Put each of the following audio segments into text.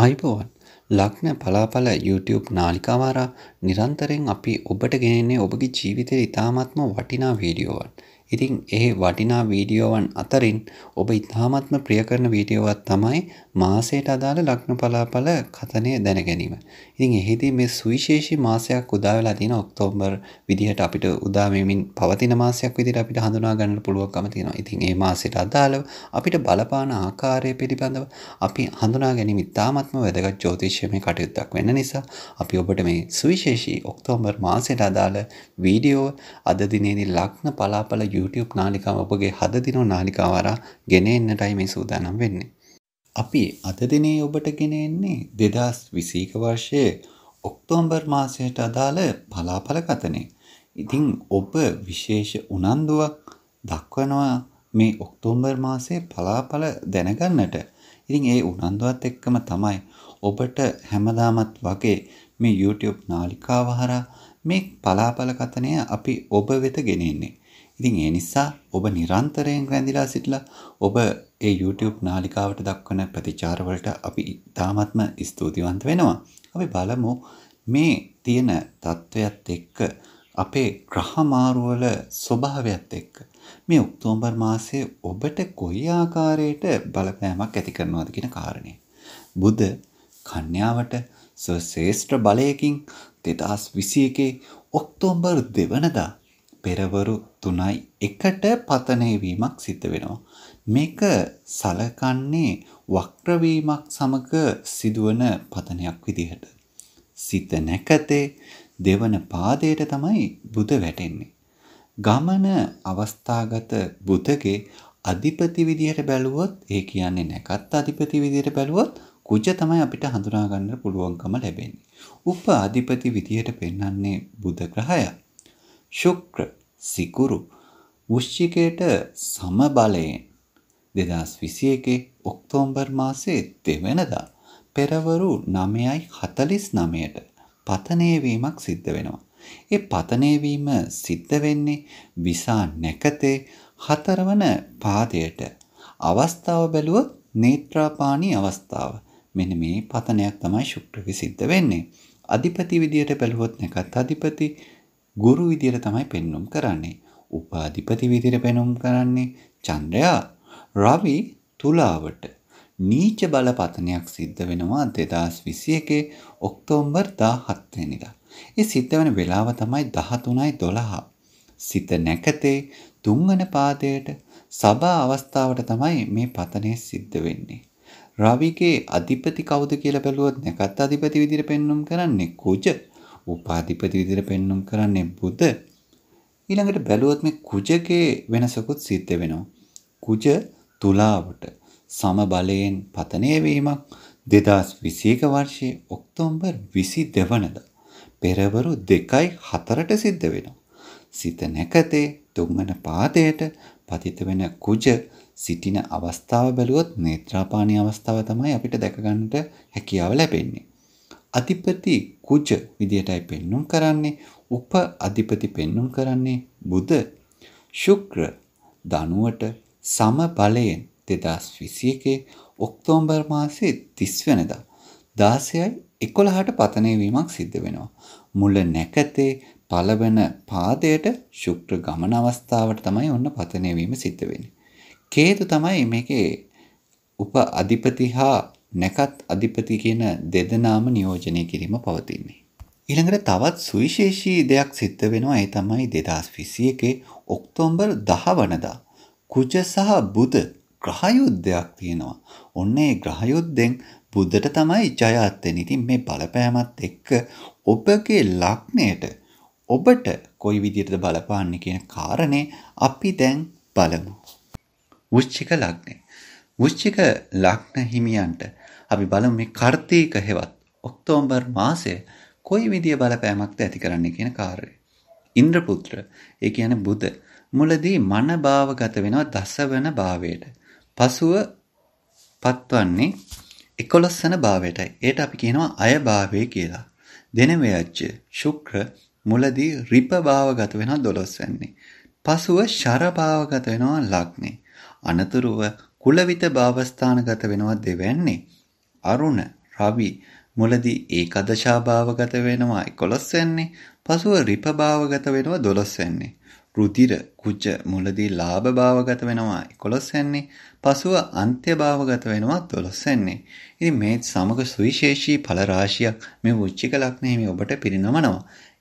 අයිබෝවන් ලග්න පලාපල YouTube නාලිකාවාරා නිරන්තරයෙන් අපි ඔබට ගෙනෙන්නේ ඔබගේ ජීවිතයේ ඉතාමත්ම වටිනා වීඩියෝවන්. ඉතින් ඒ වටිනා වීඩියෝවන් අතරින් ඔබ ඉතාමත්ම ප්‍රිය කරන වීඩියෝවක් තමයි මාසයට අදාළ ලග්න පලාපල කතනය දැන ගැනීම. ඉතින් එහිදී මේ සුවිශේෂී මාසයක් උදා වෙලා තියෙන ඔක්තෝබර් විදිහට අපිට උදා වෙමින් පවතින මාසයක් විදිහට අපිට හඳුනා ගන්නට පුළුවන්කම තියෙනවා. ඉතින් මේ මාසයට අදාළව අපිට බලපාන ආකාරය පිළිබඳව අපි හඳුනා ගැනීම ඉතාමත්ම වැදගත් ජ්‍යොතිෂ්‍යමය කටයුත්තක් වෙන නිසා අපි ඔබට මේ සුවිශේෂී ඔක්තෝබර් මාසයට අදාළ වීඩියෝ අද දිනේදී ලග්න පලාපල YouTube නාලිකාව ඔබගේ හද දිනෝ නාලිකාව හරහා ගෙන එන්නටයි මේ සූදානම් වෙන්නේ. අපි අද දිනේ ඔබට ගෙන එන්නේ 2021 වර්ෂයේ ඔක්තෝබර් මාසයට අදාළ පලාපල කතනේ. ඉතින් ඔබ විශේෂ උනන්දුවක් දක්වනවා මේ ඔක්තෝබර් මාසයේ පලාපල දැනගන්නට. ඉතින් ඒ උනන්දුවත් එක්කම තමයි ඔබට හැමදාමත් වගේ මේ YouTube නාලිකාව හරහා මේ පලාපල කතනය අපි ඔබ වෙත ගෙනෙන්නේ. ඉතින් ඒ නිසා ඔබ නිරන්තරයෙන් රැඳිලා සිටලා ඔබ ඒ YouTube නාලිකාවට දක්වන ප්‍රතිචාර වලට අපි ඉතාමත්ම ස්තුතිවන්ත වෙනවා. අපි බලමු මේ තියෙන තත්වයක් එක්ක අපේ ග්‍රහ මාරුවල ස්වභාවයත් එක්ක මේ ඔක්තෝබර් මාසයේ ඔබට කොයි ආකාරයට බලපෑමක් ඇති කරනවද කියන කාරණය. බුද කන්‍යාවට ශ්‍රේෂ්ඨ බලයකින් 2021 ඔක්තෝබර් 2 වෙනිදා පෙරවරු 3යි එකට පතනය වීමක් සිද්ධ වෙනවා. මේක සලකන්නේ වක්‍ර වීමක් සමග සිදුවන පතනයක් විදිහට. සිත නැකතේ දෙවන පාදයට තමයි බුද වැටෙන්නේ. ගමන අවස්ථාගත බුදගේ අධිපති විදිහට බැලුවොත් ඒ කියන්නේ නැකත් අධිපති විදිහට බැලුවොත් කුජ තමයි අපිට හඳුනා ගන්න පුළුවන්කම ලැබෙන්නේ. උප අධිපති විදිහට පෙන්වන්නේ බුධ ග්‍රහය. ශුක්‍ර සිකුරු වෘශ්චිකයට සමබලයෙන් 2021 ඔක්තෝබර් මාසයේ දෙවනදා පෙරවරු 9:49ට පතනය වීමක් සිද්ධ වෙනවා. ඒ පතනය වීම සිද්ධ වෙන්නේ විසා නැකතේ හතරවන පාදයට. අවස්ථාව බැලුවොත් නේත්‍රාපාණී අවස්ථාව. මෙන්න මේ පතනයක් තමයි ශුක්‍රගේ සිද්ධ වෙන්නේ. අධිපති විදියට බැලුවොත් නැකත් අධිපති ගුරු විදියට තමයි පෙන්눔 කරන්නේ. උපාධිපති විදියට පෙන්눔 කරන්නේ චන්ද්‍රයා. රවි තුලාවට නීච බලපතනයක් සිද්ධ වෙනවා 2021 ඔක්තෝබර් 17 වෙනිදා. ඒ සිද්ධ වෙන වෙලාව තමයි 13:12. සිත නැකතේ තුන්වන පාදයට සබා අවස්ථාවට තමයි මේ පතනය සිද්ධ වෙන්නේ. රවිගේ අධිපති කවුද කියලා බැලුවොත් නැකත් අධිපති විදිහට පෙන්වුම් කරන්නේ කුජ. උපාධිපති විදිහට පෙන්눔 කරන්නේ බුධ. ඊළඟට බැලුවොත් මේ කුජගේ වෙනසකුත් සිද්ධ වෙනවා. කුජ තුලාවට සම බලයෙන් පතනය වීමක් 2021 වර්ෂයේ ඔක්තෝබර් 22 වනදා පෙරවරු 2:04ට සිද්ධ වෙනවා. සිත නැකතේ තුන්වන පාදයට පතිත වෙන කුජ සිටින අවස්ථාව බැලුවොත් නේත්‍රාපානී අවස්ථාව තමයි අපිට දැක ගන්නට හැකියාව ලැබෙන්නේ. අධිපති කුජ විදියටයි පෙන්눔 කරන්නේ උප අධිපති පෙන්눔 කරන්නේ බුධ ශුක්‍ර ධනුවට සම බලයෙන් 2021 ඔක්තෝබර් මාසයේ 30 වෙනිදා 16යි 11ට පතනය වීමක් සිද්ධ වෙනවා. මුල නැකතේ පළවන පාදයට ශුක්‍ර ගමන අවස්ථාවට තමයි ඔන්න පතනය වීම සිද්ධ වෙන්නේ. කේතු තමයි මේකේ උප අධිපති හා නැකත් අධිපති කියන දෙදෙනාම නියෝජනය කිරීම පවතින්නේ. ඊළඟට තවත් සුවිශේෂී දෙයක් සිද්ධ වෙනවා ඒ තමයි 2021 ඔක්තෝබර් 10 වනදා කුජ සහ බුධ ග්‍රහ යුද්ධයක් තියෙනවා. ඔන්න ඒ ග්‍රහ යුද්ධෙන් බුද්ධට තමයි ජයත් වෙන්නේ. ඉතින් මේ බලපෑමත් එක්ක ඔබගේ ලග්නයට ඔබට කොයි විදිහටද බලපාන්නේ කියන කාරණේ අපි දැන් බලමු. වෘශ්චික ලග්නය. වෘශ්චික ලග්න හිමියන්ට අපි බලමු මේ කාර්තික හෙවත් ඔක්තෝබර් මාසය කොයි විදිය බලපෑමක්ද ඇති කරන්නේ කියන කාර්යය. ඉන්ද්‍රපුත්‍ර ඒ කියන්නේ බුධ මුලදී මන භාවගත වෙනවා දසවන භාවයට. පසුව පත්වන්නේ 11 වන භාවයටයි. ඒට අපි කියනවා අය භාවය කියලා. දෙනවැයච්ච ශුක්‍ර මුලදී රිප භාවගත වෙනවා 12 වෙන්නේ. පසුව ශර භාවගත වෙනවා ලග්නේ. අනතුරුව කුලවිත භාවස්ථානගත වෙනවා දෙවැන්නේ. අරුණ රවි මුලදී ඒකදශා භාවගත වෙනවා 11 වෙන්නේ. පසුව රිප භාවගත වෙනවා 12 වෙන්නේ. රුධිර කුජ මුලදී ලාභ භාවගත වෙනවා 11 වෙන්නේ. පසුව අන්ත්‍ය භාවගත වෙනවා 12 වෙන්නේ. ඉතින් මේ සමග සුවිශේෂී ඵල රාශියක් මේ වෘශ්චික ලග්නයේ ඔබට පිරිනමනවා.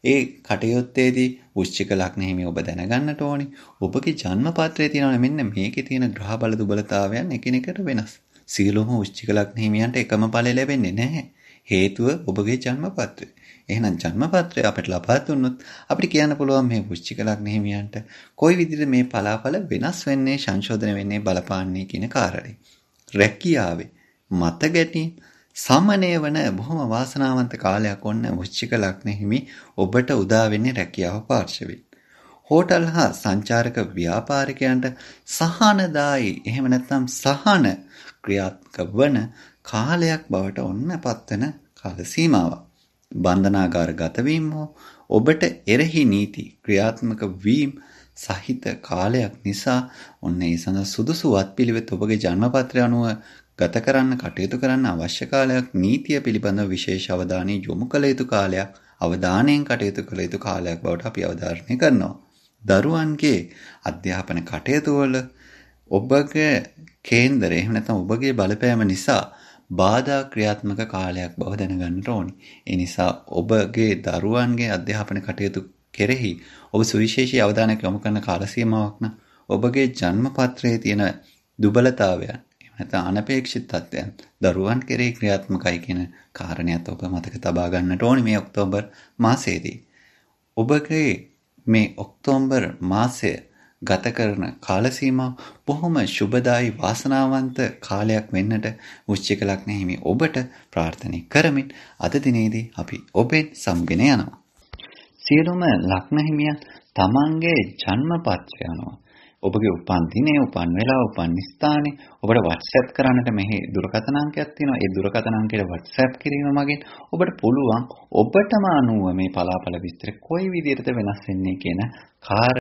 ඒ කටයුත්තේදී වෘශ්චික ලග්නෙහිමි ඔබ දැනගන්නට ඕනි. ඔබගේ ජන්ම පත්‍රයේ තියෙනවා මෙන්න මේකේ තියෙන ග්‍රහ බල දුබලතාවයන් එකිනෙකට වෙනස්. සියලුම වෘශ්චික ලග්නෙහිමියන්ට එකම ඵල ලැබෙන්නේ නැහැ. හේතුව ඔබගේ ජන්ම පත්‍රය. එහෙනම් ජන්ම පත්‍රය අපිට ලබා දුන්නොත් අපිට කියන්න පුළුවන් මේ වෘශ්චික ලග්න හිමියන්ට කොයි විදිහට මේ පලාඵල වෙනස් වෙන්නේ සංශෝධන වෙන්නේ බලපාන්නේ කියන කාරණේ. රැකියාවේ මත ගැටීම් සමනය වන බොහොම වාසනාවන්ත කාලයක් ඔන්න වෘශ්චික ලග්න හිමි ඔබට උදා වෙන්නේ රැකියාව පාර්ශවයෙන්. හෝටල් හා සංචාරක ව්‍යාපාරිකයන්ට සහනදායි එහෙම නැත්නම් සහන ක්‍රියාත්මක වන කාලයක් බවට ඔන්න පත්වන කාල සීමාවක්. බන්ධනාගාර ගතවීම හෝ ඔබට එරෙහි නීති ක්‍රියාත්මක වීම සහිත කාලයක් නිසා ඔන්න ඒ සඳහා සුදුසු වත්පිළිවෙත් ඔබගේ ජන්මපත්‍රය අනුව ගත කරන්න කටයුතු කරන්න අවශ්‍ය කාලයක් නීතිය පිළිබඳව විශේෂ අවධානය යොමු කළ යුතු කාලයක් අවධානයෙන් කටයුතු කළ යුතු කාලයක් බවට අපි අවධාරණය කරනවා. දරුවන්ගේ අධ්‍යාපන කටයුතු වල ඔබගේ කේන්දරය එහෙම නැත්නම් ඔබගේ බලපෑම නිසා බාධා ක්‍රියාත්මක කාලයක් බව දැනගන්නට ඕනි. ඒ නිසා ඔබගේ දරුවන්ගේ අධ්‍යාපන කටයුතු කෙරෙහි ඔබ සුවිශේෂී අවධානයක් යොමු කරන කාල සීමාවක් නම් ඔබගේ ජන්ම පත්‍රයේ තියෙන දුබලතාවයන් එහෙම නැත්නම් අනපේක්ෂිත තත්ත්වයන් දරුවන් කෙරෙහි ක්‍රියාත්මකයි කියන කාරණයක් ඔබ මතක තබා ගන්නට ඕනි මේ ඔක්තෝබර් මාසයේදී. ඔබගේ මේ ඔක්තෝබර් මාසය ගත කරන කාල සීමාව බොහොම සුබදායි වාසනාවන්ත කාලයක් වෙන්නට වෘශ්චික ලග්න හිමි ඔබට ප්‍රාර්ථනා කරමින් අද දිනේදී අපි ඔබෙන් සම්ගෙන යනවා. සියලුම ලග්න හිමියන් තමන්ගේ ජන්මපත්‍රය අනුව ඔබගේ උපන් දිනේ උපන් වෙලාව උපන් ස්ථානේ ඔබට WhatsApp කරන්නට මෙහි දුරකථන අංකයක් තියෙනවා. ඒ දුරකථන අංකයට WhatsApp කිරීම මගින් ඔබට පුළුවන් ඔබටම අනුව මේ පලාපල විස්තර කොයි විදිහටද වෙනස් වෙන්නේ කියන කාර